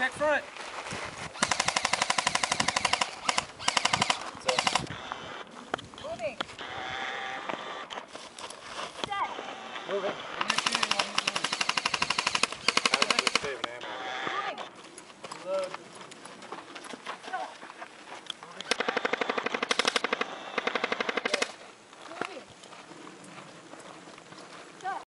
Contact front. Moving. Set. Moving.